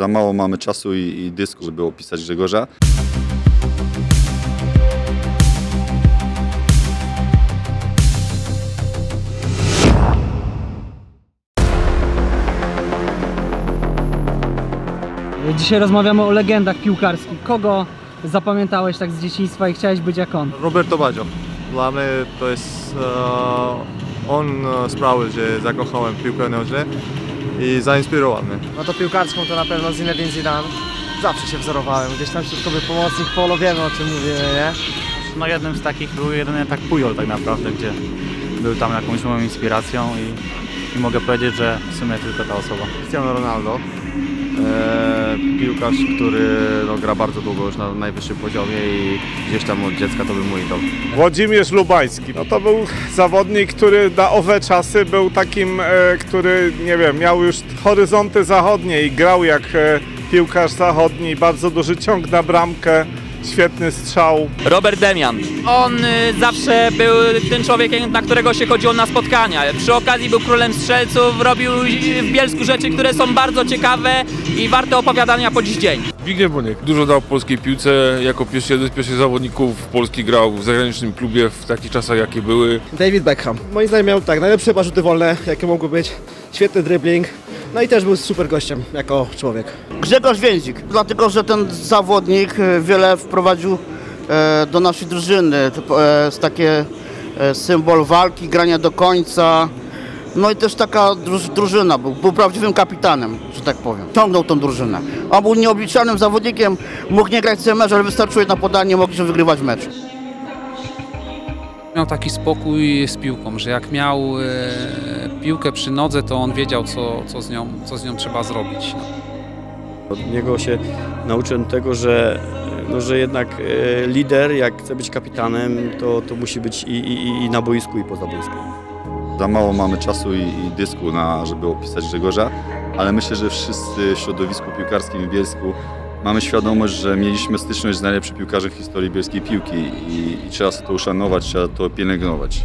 Za mało mamy czasu i, i dysku, żeby opisać Grzegorza. Dzisiaj rozmawiamy o legendach piłkarskich. Kogo zapamiętałeś tak z dzieciństwa i chciałeś być jak on? Roberto Baggio. Dla mnie to jest... e, on e, sprawił, że zakochałem w piłkę nożną i zainspirował mnie. No to piłkarską to na pewno Zinedine Zidane. Zawsze się wzorowałem. Gdzieś tam środkowy pomocnik Polo, wiemy o czym mówimy, nie? No jednym z takich był jedyny tak Pujol tak naprawdę, gdzie był tam jakąś moją inspiracją i, i mogę powiedzieć, że w sumie tylko ta osoba. Cristiano Ronaldo. E, piłkarz, który no, gra bardzo długo już na najwyższym poziomie i gdzieś tam od dziecka to był mój idol. Włodzimierz Lubański. No to był zawodnik, który na owe czasy był takim, e, który nie wiem, miał już horyzonty zachodnie i grał jak e, piłkarz zachodni. Bardzo duży ciąg na bramkę, świetny strzał. Robert Demian. On y, zawsze był tym człowiekiem, na którego się chodziło na spotkania. Przy okazji był królem strzelców, robił y, w Bielsku rzeczy, które są bardzo ciekawe i warte opowiadania po dziś dzień. Zbigniew Boniek dużo dał polskiej piłce, jako pierwszy, jeden z pierwszych zawodników Polski grał w zagranicznym klubie w takich czasach jakie były. David Beckham. Moim zdaniem miał tak, najlepsze chyba rzuty wolne, jakie mogły być. Świetny dribbling. No i też był super gościem jako człowiek. Grzegorz Więzik, dlatego że ten zawodnik e, wiele wprowadził e, do naszej drużyny. To e, jest takie symbol walki, grania do końca. No i też taka druż, drużyna, był, był prawdziwym kapitanem, że tak powiem. Ciągnął tą drużynę. On był nieobliczalnym zawodnikiem, mógł nie grać cały mecz, ale wystarczyło jedno podanie, mogliśmy wygrywać mecz. Miał taki spokój z piłką, że jak miał piłkę przy nodze, to on wiedział, co, co, z, nią, co z nią trzeba zrobić. Od niego się nauczyłem tego, że, no, że jednak e, lider, jak chce być kapitanem, to, to musi być i, i, i na boisku, i poza boiskiem. Za mało mamy czasu i, i dysku, na, żeby opisać Grzegorza, ale myślę, że wszyscy w środowisku piłkarskim w Bielsku mamy świadomość, że mieliśmy styczność z najlepszym piłkarzem w historii bielskiej piłki i, i trzeba to uszanować, trzeba to pielęgnować.